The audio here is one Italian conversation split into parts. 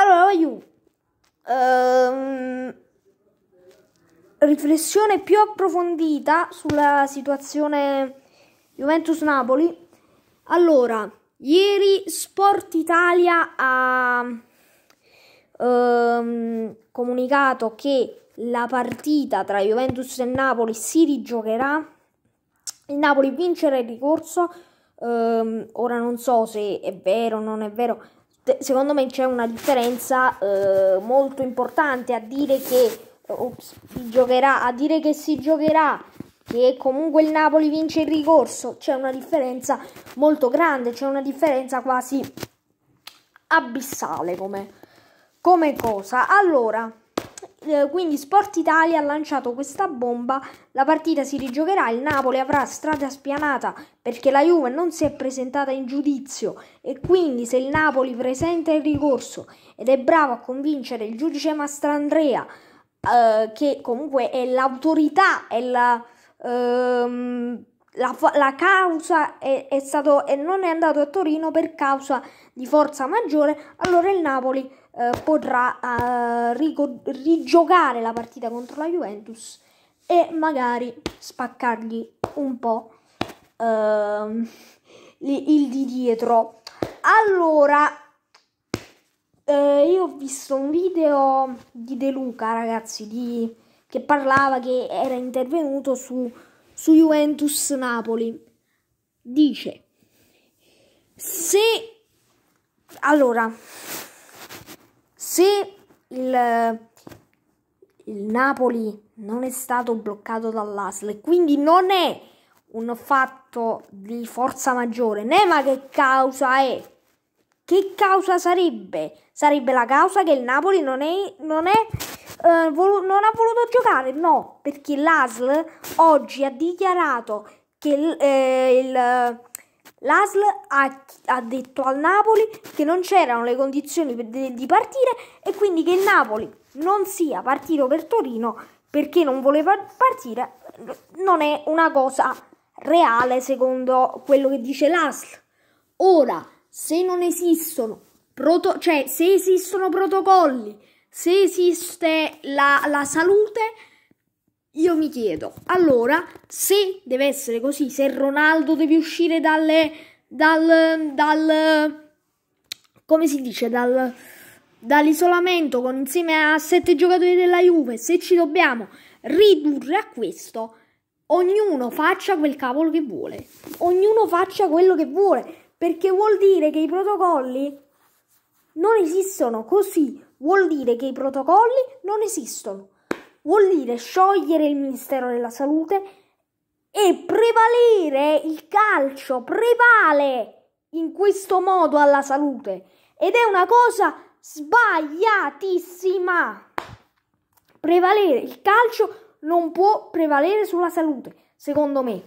Allora, la Juve. Ehm, riflessione più approfondita sulla situazione Juventus-Napoli. Allora, ieri Sport Italia ha ehm, comunicato che la partita tra Juventus e Napoli si rigiocherà. Il Napoli vincerà il ricorso. Ehm, ora non so se è vero o non è vero. Secondo me c'è una differenza eh, molto importante a dire che ops, si giocherà, a dire che si giocherà che comunque il Napoli vince il ricorso, c'è una differenza molto grande, c'è una differenza quasi abissale come, come cosa. Allora, eh, quindi Sport Italia ha lanciato questa bomba, la partita si rigiocherà, il Napoli avrà strada spianata perché la Juve non si è presentata in giudizio e quindi se il Napoli presenta il ricorso ed è bravo a convincere il giudice Mastrandrea eh, che comunque è l'autorità, è la ehm, la, la, causa è, è stato e non è andato a Torino per causa di forza maggiore, allora il Napoli eh, potrà eh, rigo- rigiocare la partita contro la Juventus e magari spaccargli un po' ehm, il di dietro. Allora, eh, io ho visto un video di De Luca, ragazzi, di che parlava che era intervenuto su, su Juventus Napoli. Dice, se allora, se il, il Napoli non è stato bloccato dall'ASL quindi non è un fatto di forza maggiore, né ma che causa è? Che causa sarebbe? Sarebbe la causa che il Napoli non è, non è eh, non ha voluto giocare? No, perché l'ASL oggi ha dichiarato che eh, il, l'ASL ha, ha, detto al Napoli che non c'erano le condizioni de- di partire e quindi che il Napoli non sia partito per Torino perché non voleva partire non è una cosa reale secondo quello che dice l'ASL. Ora, se non esistono, proto- cioè se esistono protocolli se esiste la, la salute, io mi chiedo, allora, se deve essere così, se Ronaldo deve uscire dalle, dal, dal, come si dice, dal, dall'isolamento con, insieme a sette giocatori della Juve, se ci dobbiamo ridurre a questo, ognuno faccia quel cavolo che vuole, ognuno faccia quello che vuole, perché vuol dire che i protocolli non esistono così vuol dire che i protocolli non esistono. Vuol dire sciogliere il Ministero della Salute e prevalere il calcio, prevale in questo modo alla salute ed è una cosa sbagliatissima. Prevalere il calcio non può prevalere sulla salute, secondo me,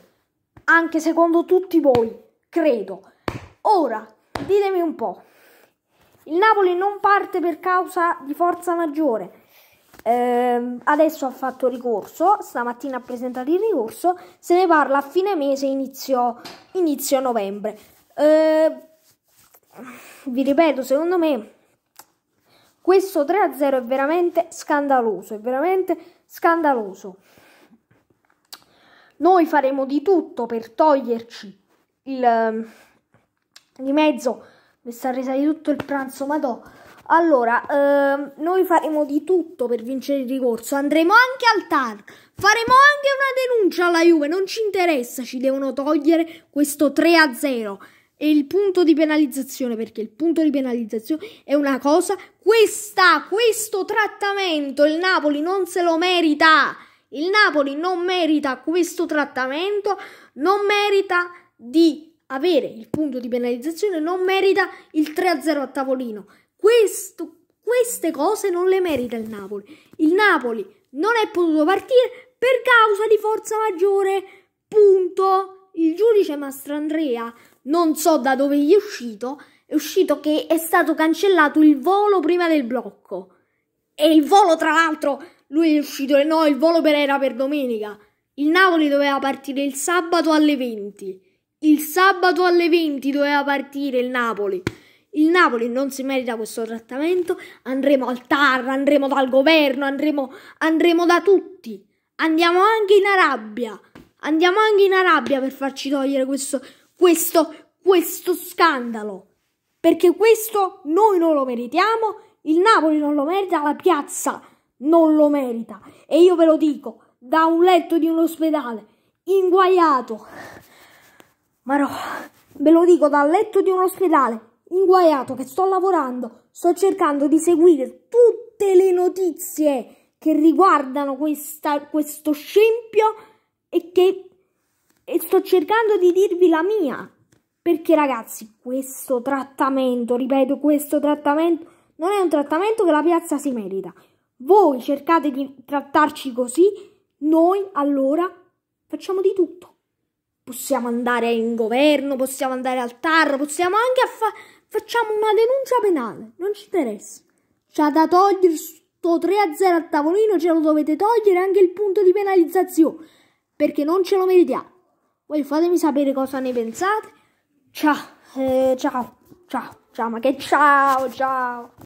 anche secondo tutti voi, credo. Ora, ditemi un po'. Il Napoli non parte per causa di forza maggiore. Eh, adesso ha fatto ricorso, stamattina ha presentato il ricorso, se ne parla a fine mese, inizio, inizio novembre. Eh, vi ripeto, secondo me questo 3-0 è veramente scandaloso, è veramente scandaloso. Noi faremo di tutto per toglierci il, di mezzo mi sta resa di tutto il pranzo, ma do. Allora, ehm, noi faremo di tutto per vincere il ricorso. Andremo anche al TAR. Faremo anche una denuncia alla Juve. Non ci interessa, ci devono togliere questo 3 a 0 e il punto di penalizzazione. Perché il punto di penalizzazione è una cosa. Questa, questo trattamento il Napoli non se lo merita. Il Napoli non merita questo trattamento. Non merita di avere il punto di penalizzazione non merita il 3-0 a tavolino. Questo, queste cose non le merita il Napoli. Il Napoli non è potuto partire per causa di forza maggiore. Punto. Il giudice Mastrandrea, non so da dove gli è uscito, è uscito che è stato cancellato il volo prima del blocco. E il volo, tra l'altro, lui è uscito, no, il volo era per domenica. Il Napoli doveva partire il sabato alle 20. Il sabato alle 20 doveva partire il Napoli. Il Napoli non si merita questo trattamento. Andremo al TAR, andremo dal governo, andremo, andremo da tutti. Andiamo anche in Arabia. Andiamo anche in Arabia per farci togliere questo, questo, questo scandalo. Perché questo noi non lo meritiamo, il Napoli non lo merita, la piazza non lo merita. E io ve lo dico, da un letto di un ospedale, inguaiato. Ma no, ve lo dico dal letto di un ospedale, inguaiato, che sto lavorando, sto cercando di seguire tutte le notizie che riguardano questa, questo scempio e che e sto cercando di dirvi la mia. Perché ragazzi, questo trattamento, ripeto, questo trattamento non è un trattamento che la piazza si merita. Voi cercate di trattarci così, noi allora facciamo di tutto. Possiamo andare in governo, possiamo andare al TAR, possiamo anche a facciamo una denuncia penale, non ci interessa. C'ha da togliere sto 3 a 0 al tavolino, ce lo dovete togliere anche il punto di penalizzazione, perché non ce lo meritiamo. Voi fatemi sapere cosa ne pensate. Ciao, eh, ciao, ciao, ciao, ma che ciao, ciao.